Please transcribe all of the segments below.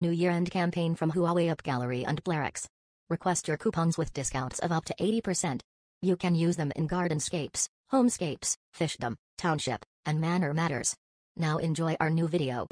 New Year End campaign from Huawei Up Gallery and Blairex. Request your coupons with discounts of up to 80%. You can use them in gardenscapes, homescapes, fishdom, township, and manor matters. Now enjoy our new video.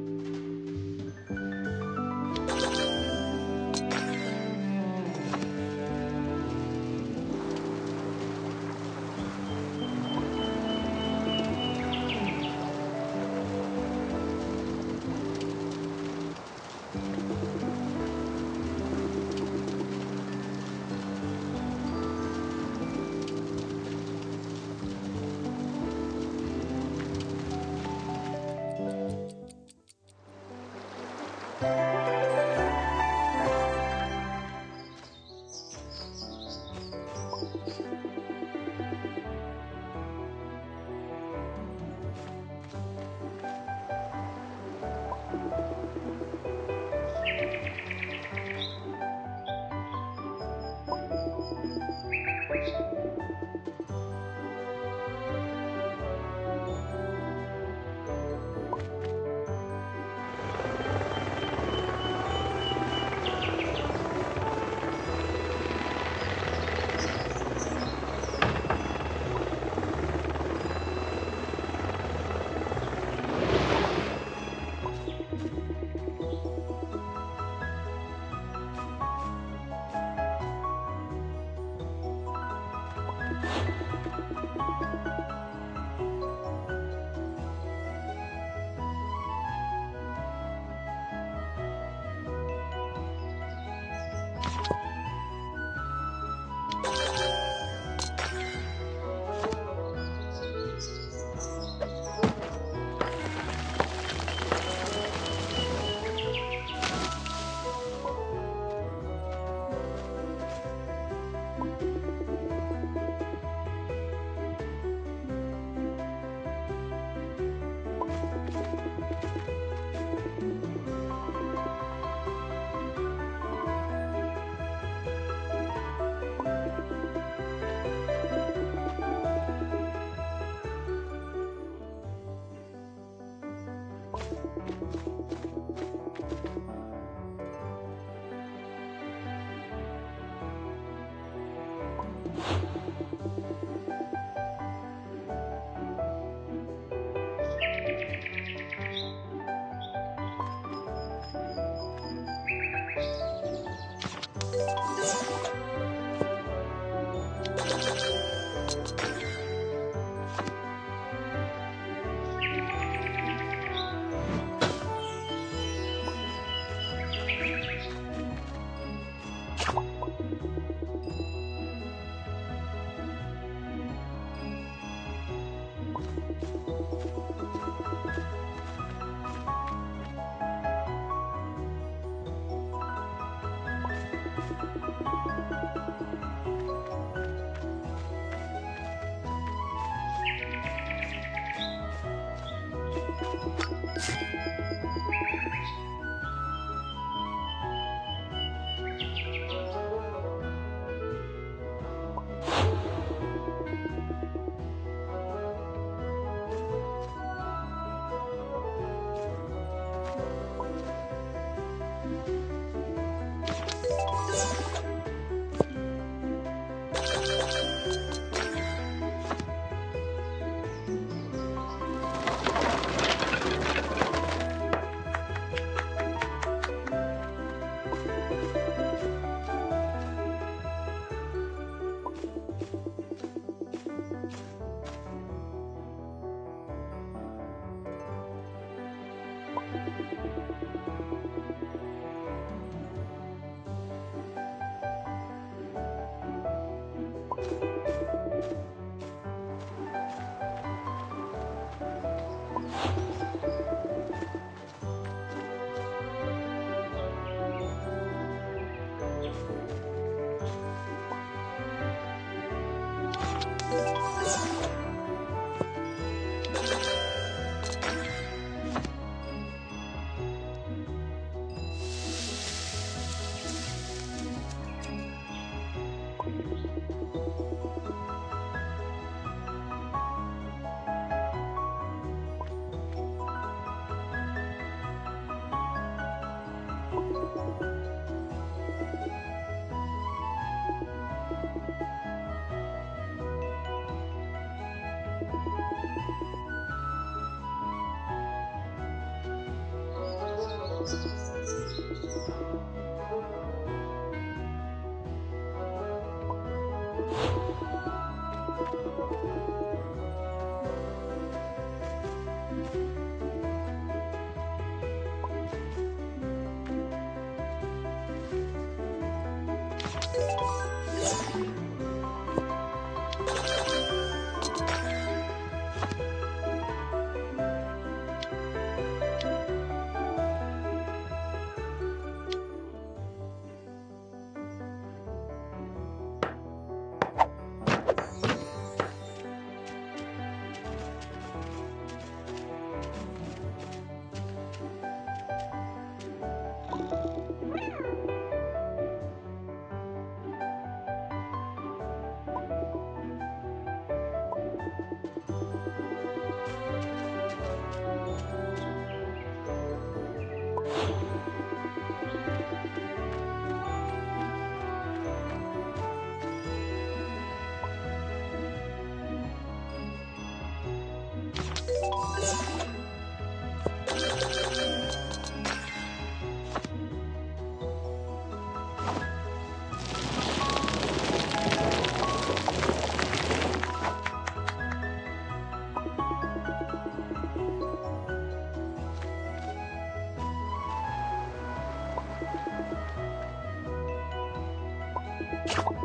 うん。Tchau.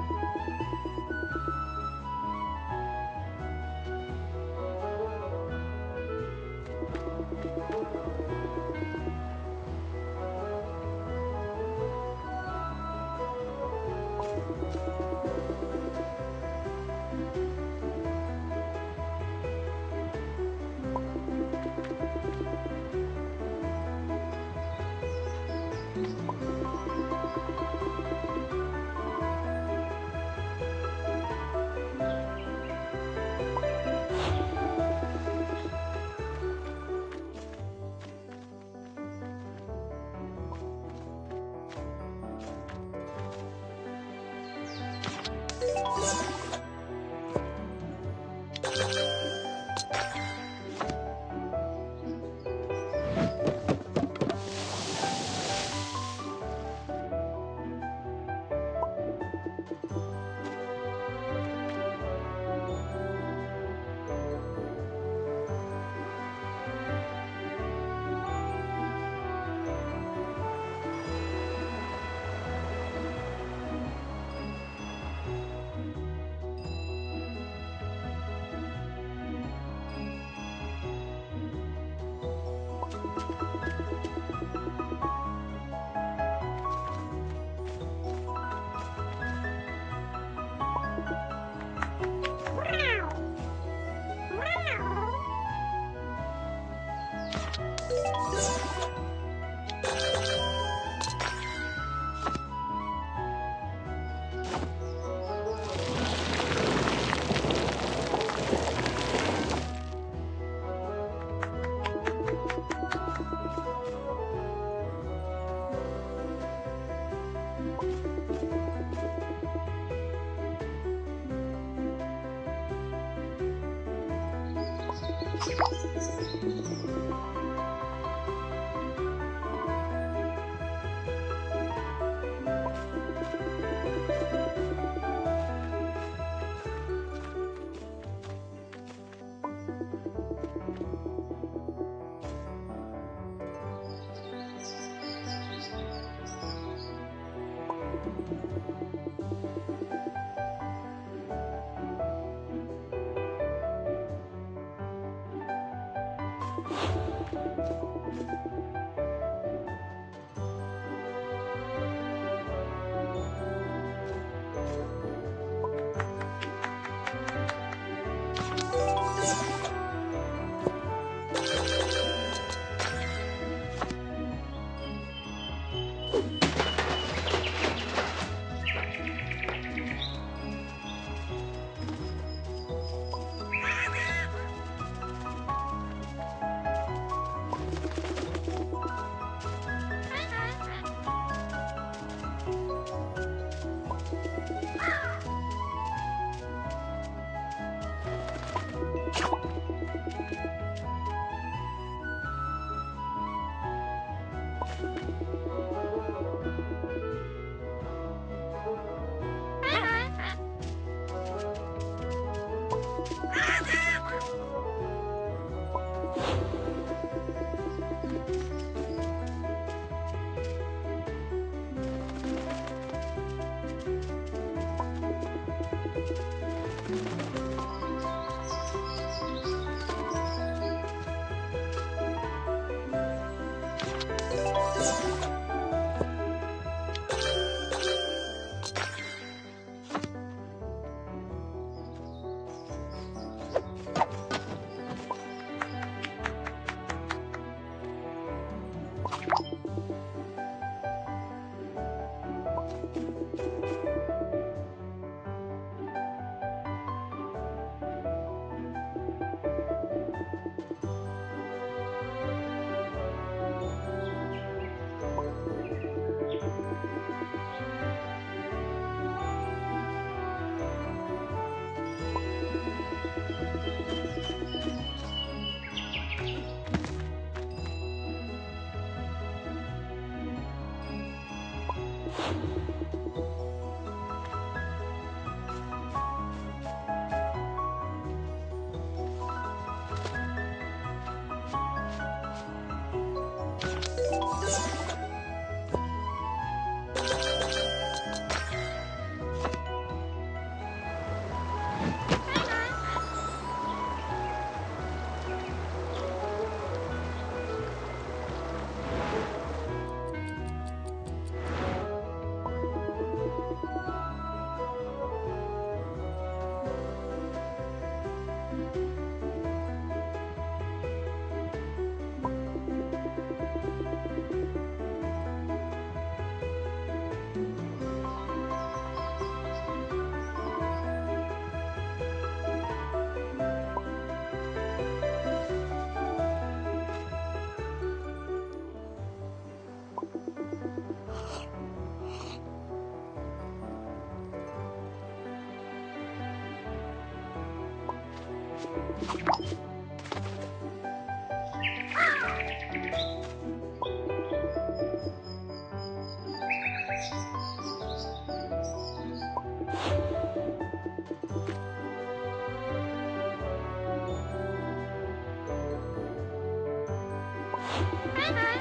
Bye-bye.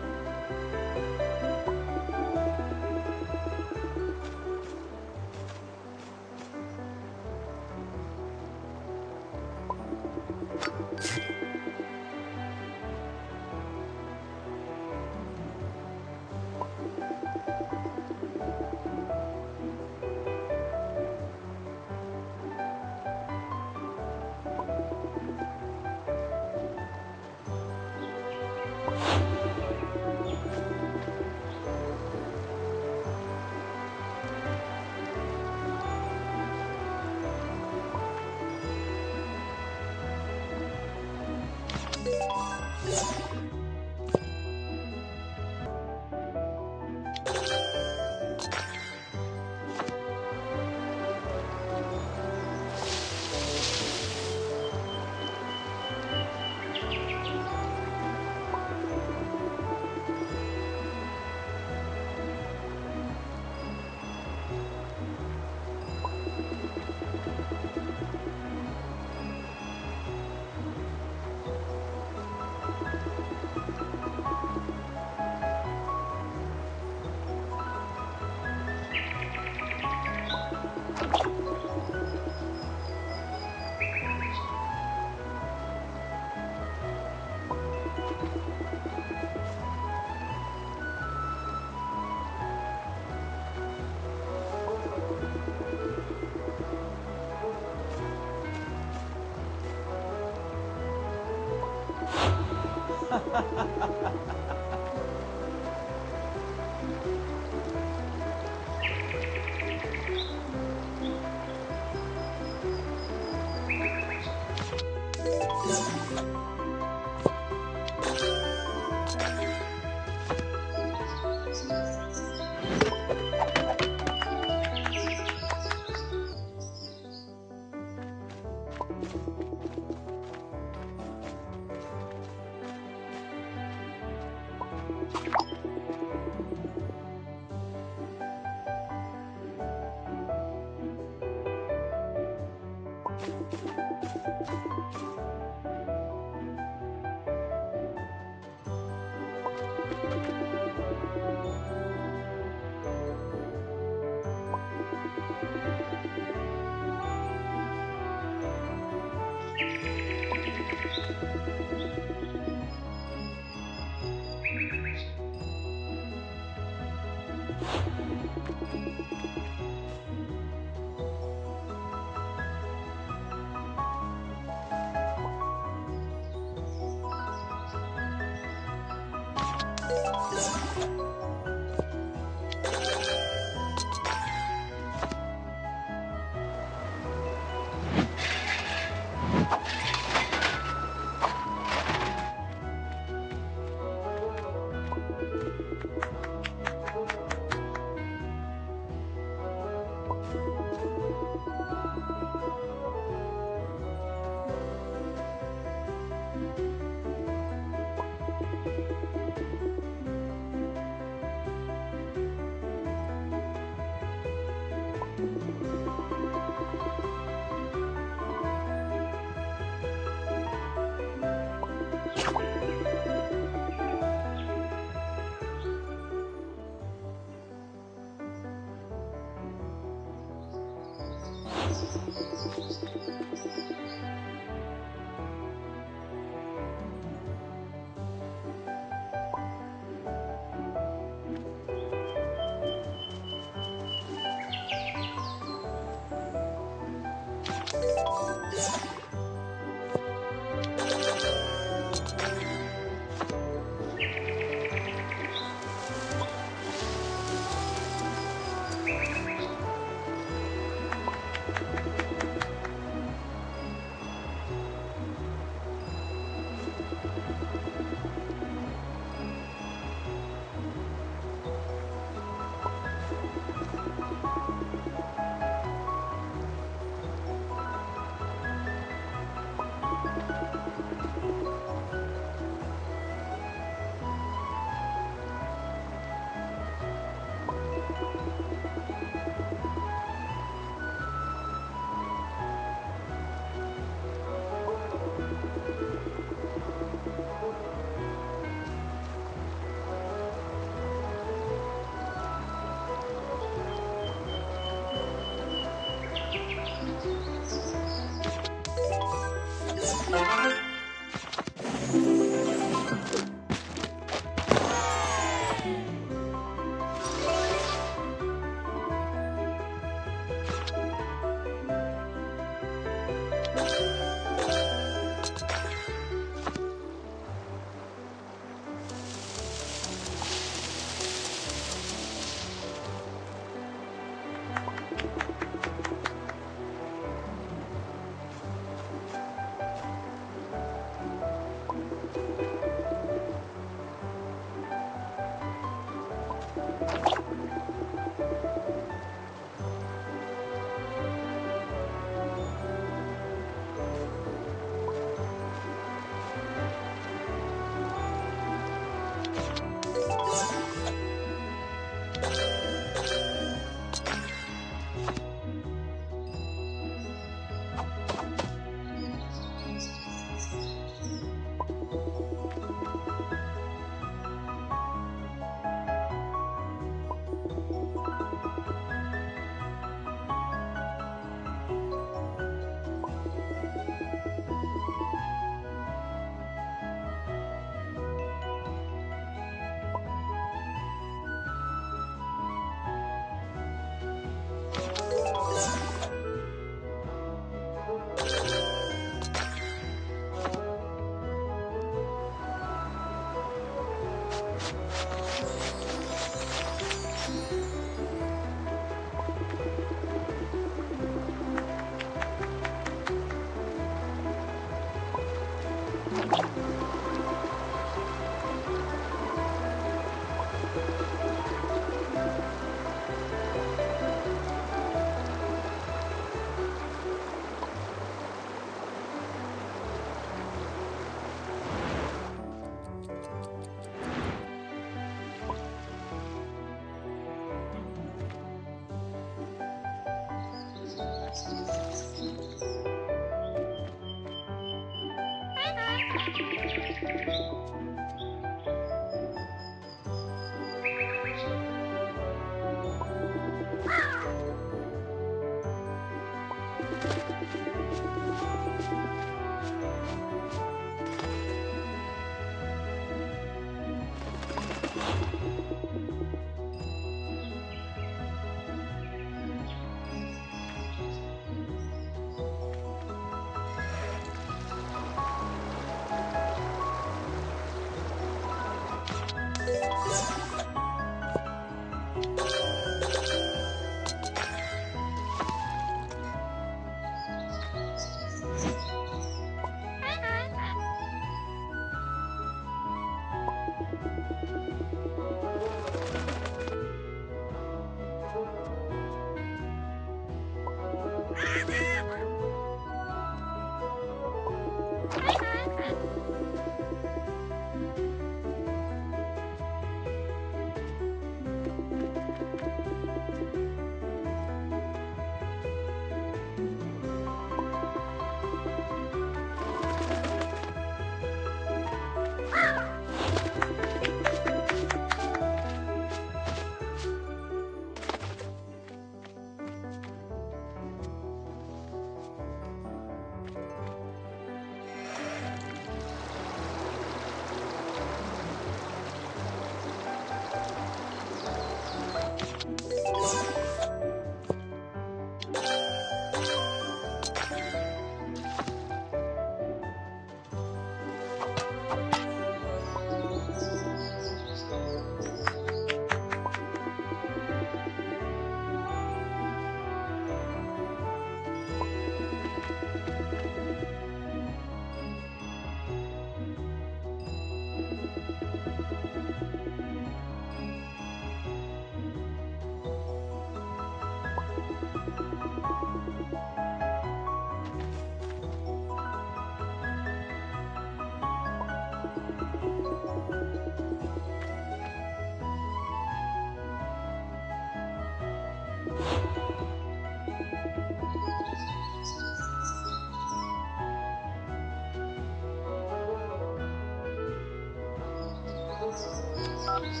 Let's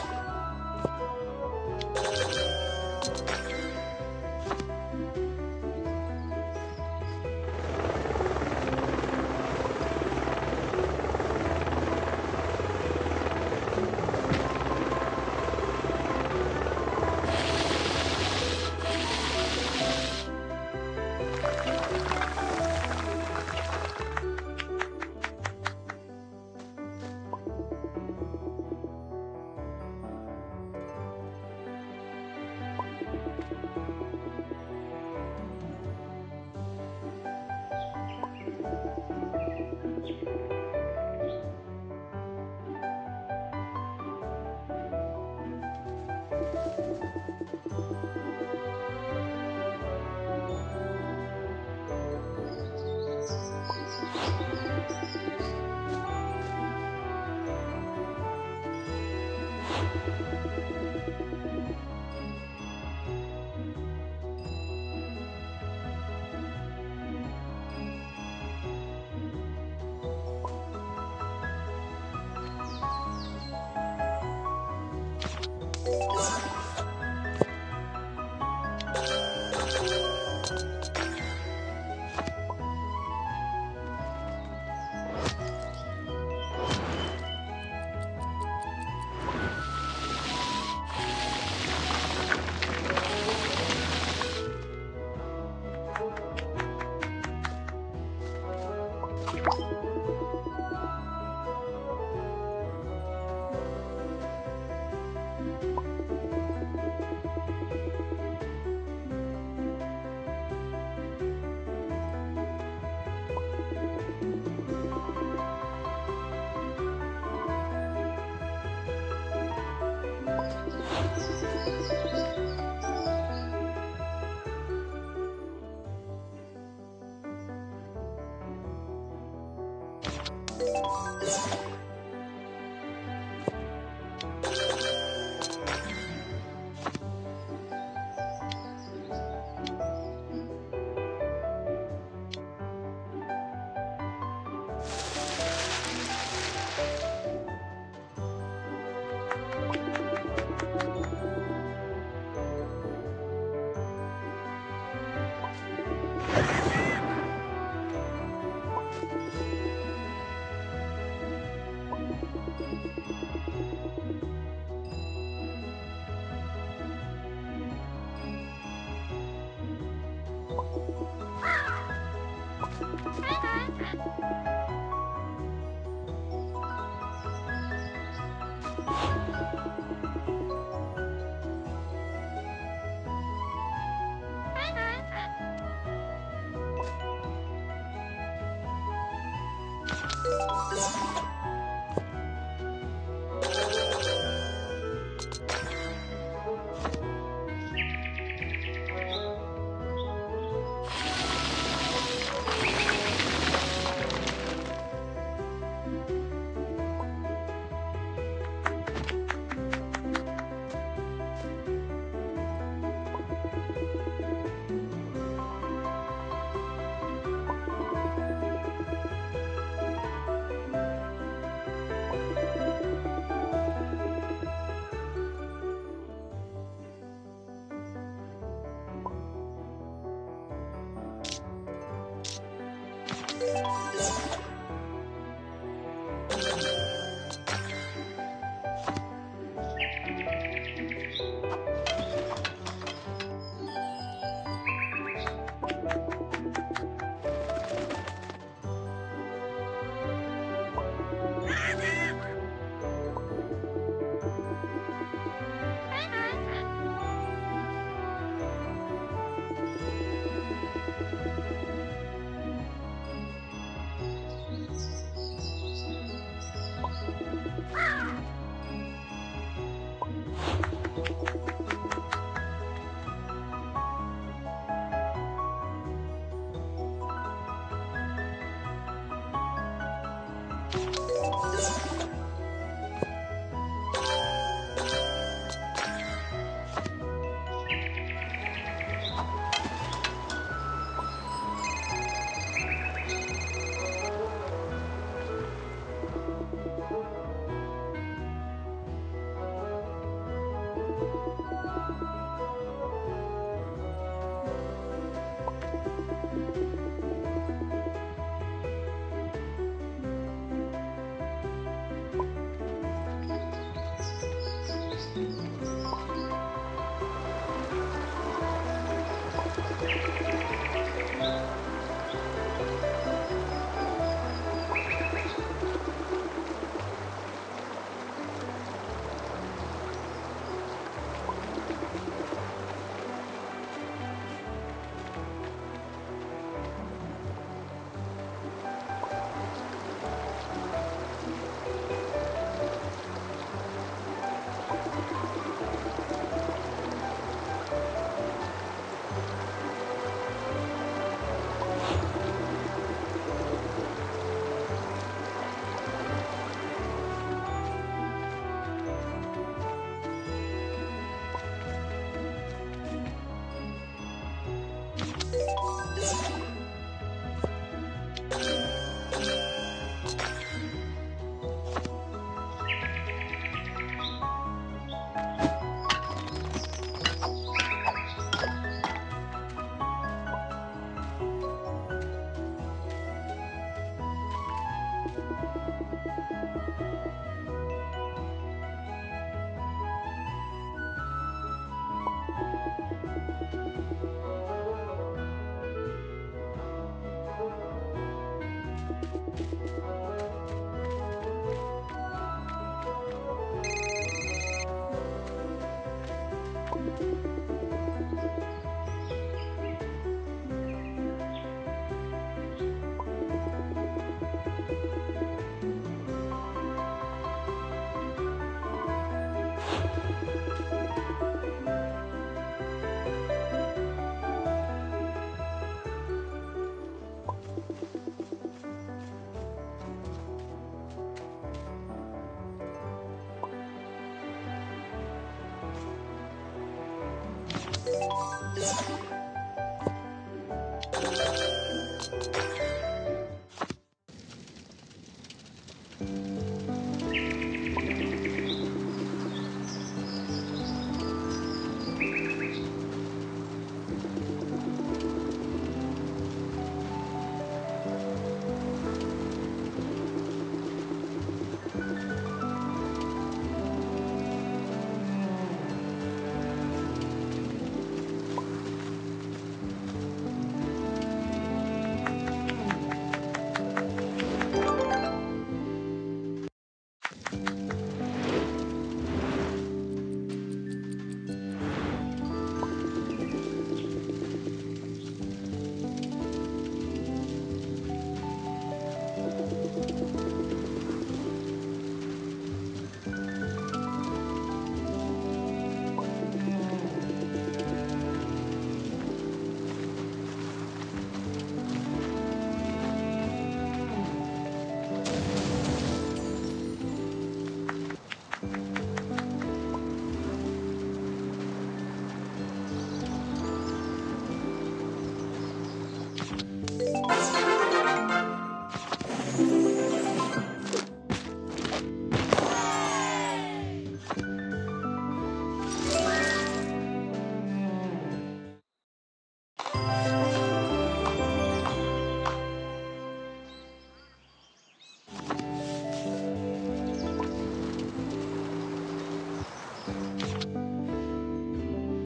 go.